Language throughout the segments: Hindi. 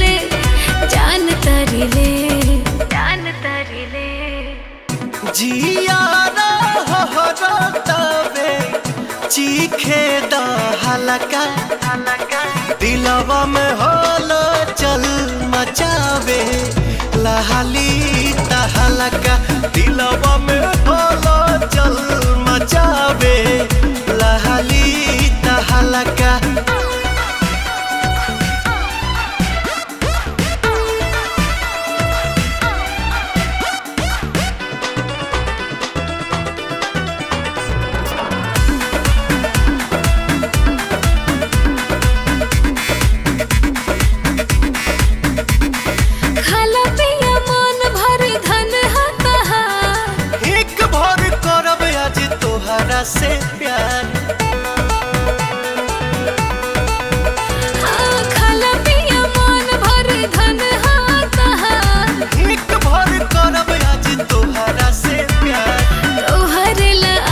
तारी जान तारी ले जान तारी ले। जिया तबे चीखे द हलका। हलका। दिलवा में होल चल मचावे लहली तहलका दिलवा में होल चल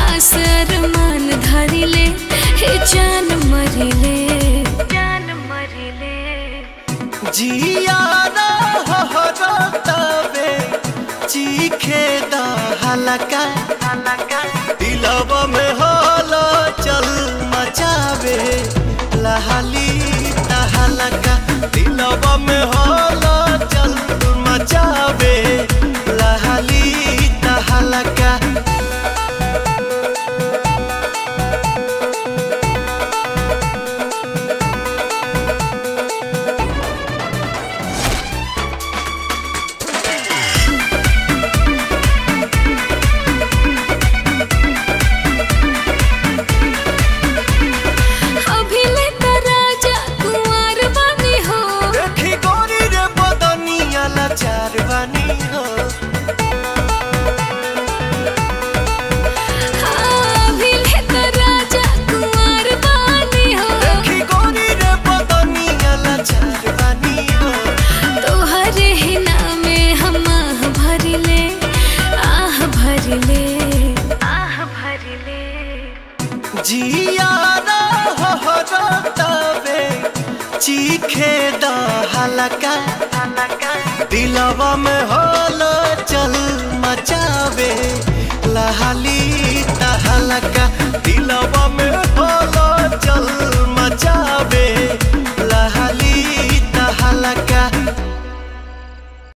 आसर मान धरिले हे जान मरिले। जान मरिले। जियारा चीखे द हलका दिलवा में होलो लाचार बानी हो बानी हो। देखी गोरी रे बदनिया दिलावा में हलचल मचावे लहली तहलका दिलावा